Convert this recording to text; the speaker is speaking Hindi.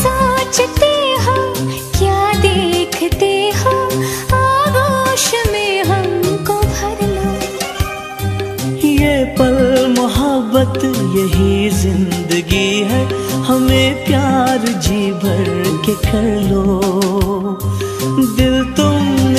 सोचते हो, क्या देखते हो? आगोश में हमको भर लो। ये पल मोहब्बत, यही ज़िंदगी है। हमें प्यार जी भर के कर लो। दिल तुम